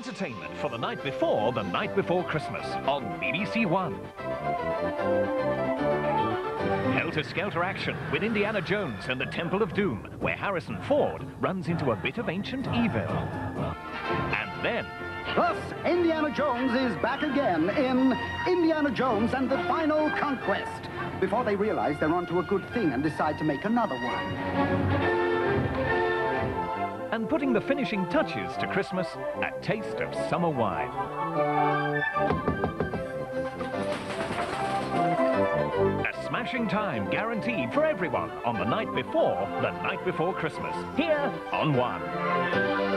Entertainment for the night before the night before Christmas on BBC One. Helter-skelter action with Indiana Jones and the Temple of Doom, where Harrison Ford runs into a bit of ancient evil. And then, Thus, Indiana Jones is back again in Indiana Jones and the Final Conquest. Before they realize they're onto a good thing and decide to make another one. And putting the finishing touches to Christmas, a taste of summer wine. A smashing time guaranteed for everyone on the night before the night before Christmas, here on One.